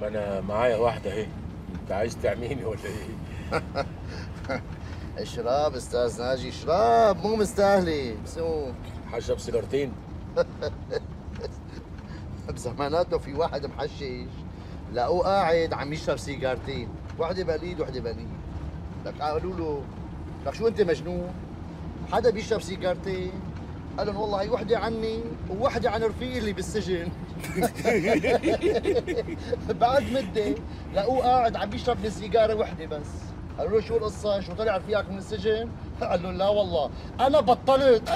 ما أنا معايا واحدة أهي. أنت عايز تعميني ولا إيه؟ اشرب أستاذ ناجي اشرب. مو مستاهلة. بسوق. حشب سيجارتين. بزماناته في واحد محشش. لقوه قاعد عم يشرب سيجارتين. وحدة بليد وحدة بليد لك قالوا له لك شو أنت مجنون؟ حدا بيشرب سيجارتين؟ قال لهم والله هي وحدة عني ووحدة عن رفيقي اللي بالسجن. بعد مدة لقوه قاعد عم بيشرب لي سيجاره وحدة بس. قالوا له شو القصة؟ شو طلع رفيقك من السجن؟ قال لهم لا والله أنا بطلت.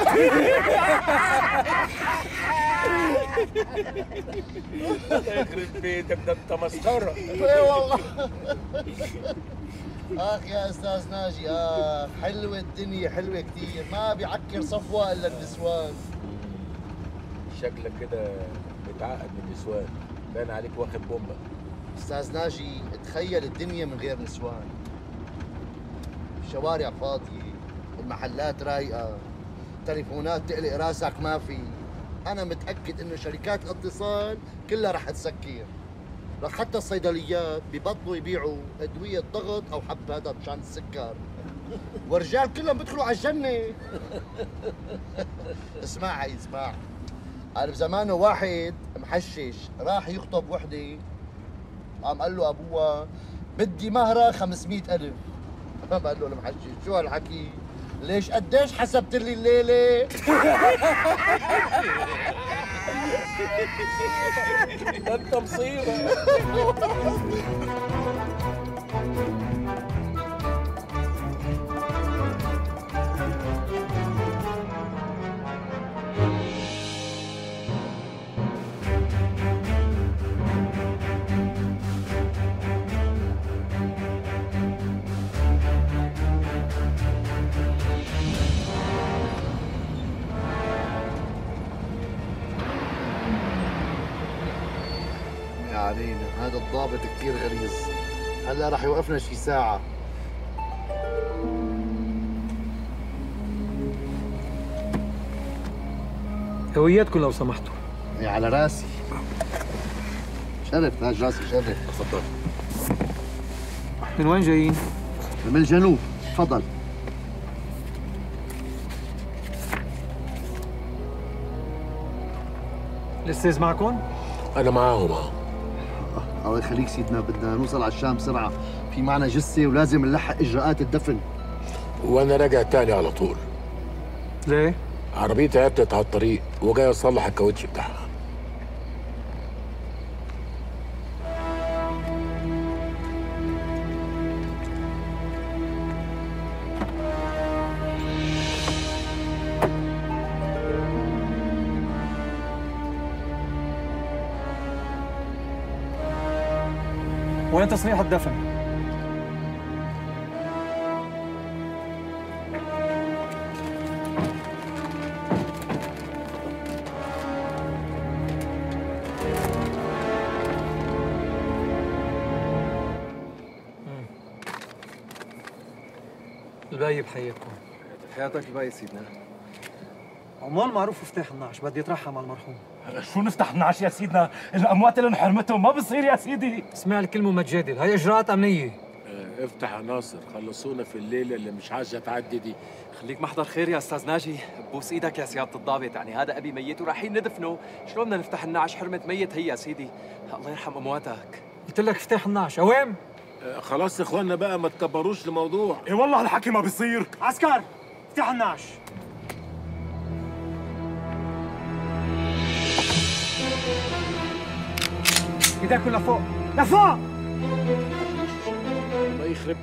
يخرب بيتك ده انت مسخره اي والله. أخ يا أستاذ ناجي أخ حلوة الدنيا حلوة كثير ما بيعكر صفوة إلا النسوان. شكلك كده متعقد من النسوان. باين عليك واخد بومبا أستاذ ناجي تخيل الدنيا من غير نسوان. الشوارع فاضية المحلات رايقة تليفونات تقلق راسك ما في. أنا متأكد إنه شركات الاتصال كلها رح تسكر. رح حتى الصيدليات ببطلوا يبيعوا أدوية ضغط أو حب هذا مشان السكر. والرجال كلهم بيدخلوا على الجنة. اسمع هي اسمع. قال بزمانه واحد محشش راح يخطب وحدة. قام قال له ابوها بدي مهرها 500 ألف. قام قال له المحشش شو هالحكي؟ ليش قديش حسبت لي الليلة؟ ده انت مصيبه يا علينا هذا الضابط كثير غليظ هلا رح يوقفنا شي ساعة. هوياتكم لو سمحتوا. يا على راسي. شرف تاج راسي شرف. تفضل. من وين جايين؟ من الجنوب. تفضل. الأستاذ معكم؟ أنا معاهم اهو الله يخليك سيدنا بدنا نوصل على الشام بسرعة. في معنا جثة ولازم نلحق إجراءات الدفن. وأنا راجع تاني على طول. ليه؟ عربيتي عطلت على الطريق وجاي اصلح الكاوتش بتاعها. وين تصريح الدفن؟ الباقي بحياتكم. حياتك الباقي سيدنا. عمال معروف مفتاح النعش بدي يترحم على المرحوم. شو نفتح النعش يا سيدنا؟ الأموات اللي انحرمتهم ما بصير يا سيدي. اسمع الكلمة وما تجادل هاي إجراءات أمنية. آه، افتح يا ناصر خلصونا في الليلة اللي مش عايزه تعدي دي خليك محضر خير يا أستاذ ناجي. بوس إيدك يا سيادة الضابط يعني هذا أبي ميت ورايحين ندفنه شلون بدنا نفتح النعش؟ حرمة ميت هي يا سيدي. الله يرحم أمواتك. قلت لك افتح النعش اوام آه، خلاص يا اخوانا بقى ما تكبروش الموضوع. اي والله الحكي ما بصير عسكر افتح النعش. إيدك لفوق لفوق الله يخرب